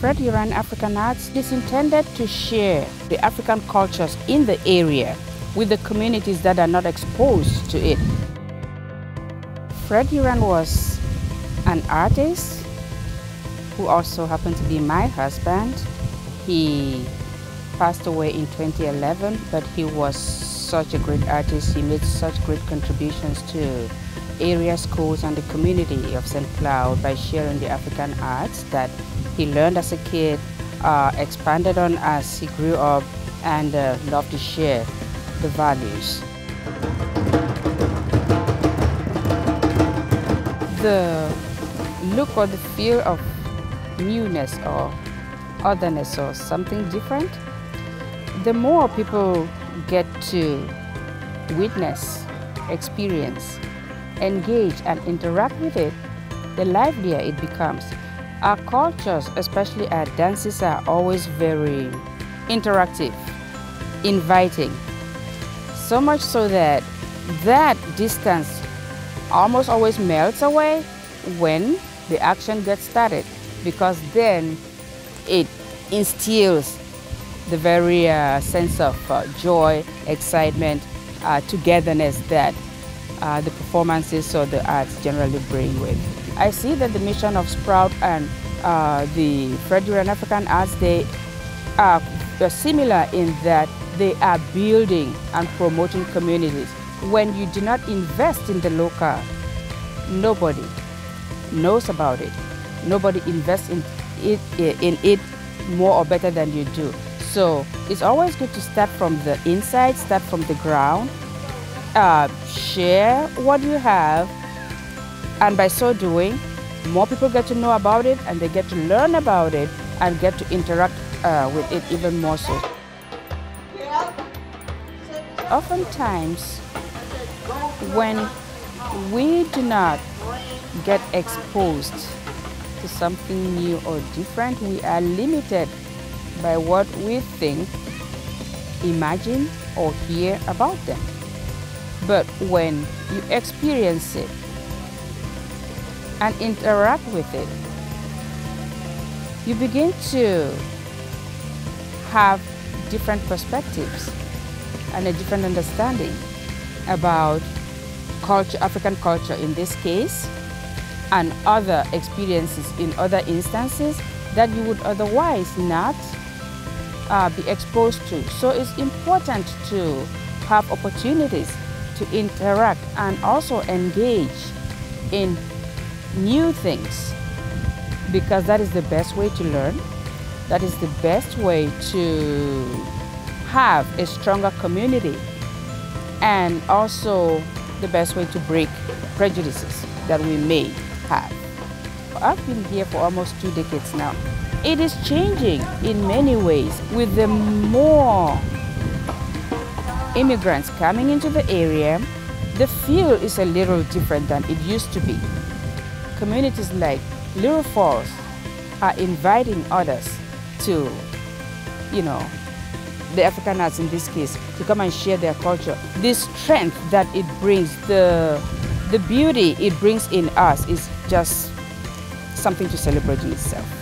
Fred Yiran African Arts is intended to share the African cultures in the area with the communities that are not exposed to it. Fred Yiran was an artist who also happened to be my husband. He passed away in 2011, but he was such a great artist. He made such great contributions to area schools and the community of St. Cloud by sharing the African arts that he learned as a kid, uh, expanded on as he grew up, and uh, loved to share the values. The look or the feel of newness or otherness or something different, the more people get to witness, experience, engage and interact with it, the livelier it becomes. Our cultures, especially our dances, are always very interactive, inviting. So much so that that distance almost always melts away when the action gets started because then it instills the very uh, sense of uh, joy, excitement, uh, togetherness that uh, the performances or the arts generally bring with. I see that the mission of Sprout and uh, the Fred Yiran African Arts Day are similar in that they are building and promoting communities. When you do not invest in the local, nobody knows about it. Nobody invests in it, in it more or better than you do. So it's always good to start from the inside, start from the ground, uh, share what you have, and by so doing, more people get to know about it and they get to learn about it and get to interact uh, with it even more so. Oftentimes, when we do not get exposed to something new or different, we are limited by what we think, imagine, or hear about them. But when you experience it and interact with it, you begin to have different perspectives and a different understanding about culture, African culture in this case, and other experiences in other instances that you would otherwise not uh, be exposed to. So it's important to have opportunities to interact and also engage in new things because that is the best way to learn. That is the best way to have a stronger community and also the best way to break prejudices that we may have. I've been here for almost two decades now. It is changing in many ways with the more immigrants coming into the area, the feel is a little different than it used to be. Communities like Little Falls are inviting others to, you know, the African arts in this case, to come and share their culture. The strength that it brings, the, the beauty it brings in us is just something to celebrate in itself.